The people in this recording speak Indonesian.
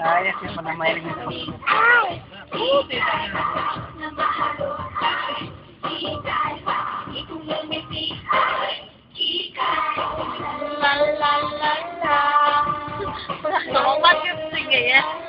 Ayos yung mga mahilig nito. La la la la. Wala ka.